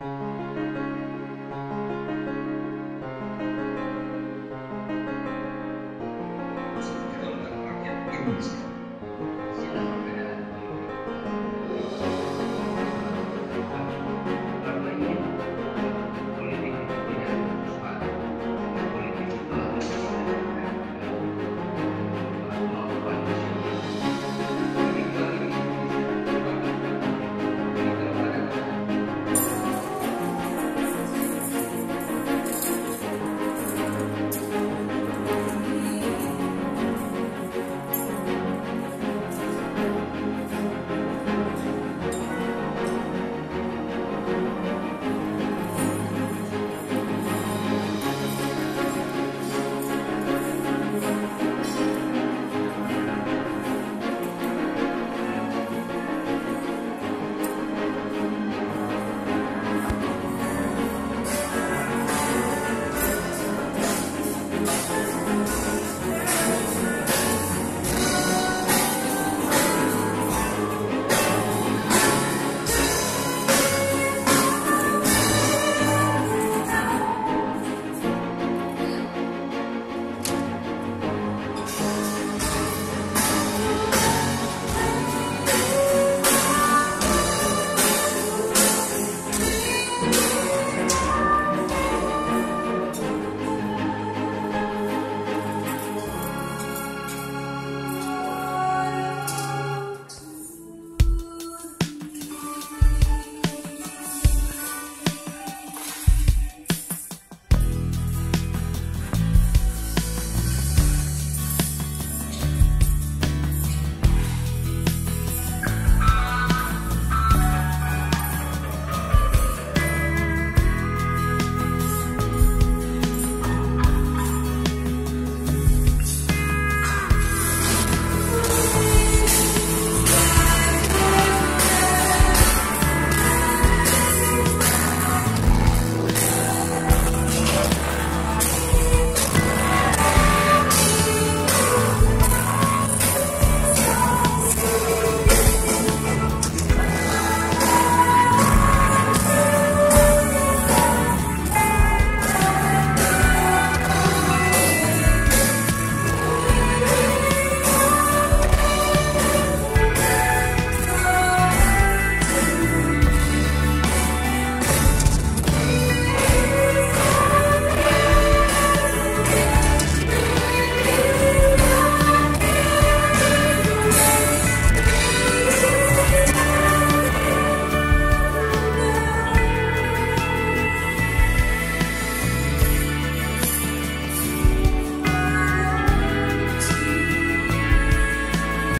怎么能把别人的钱？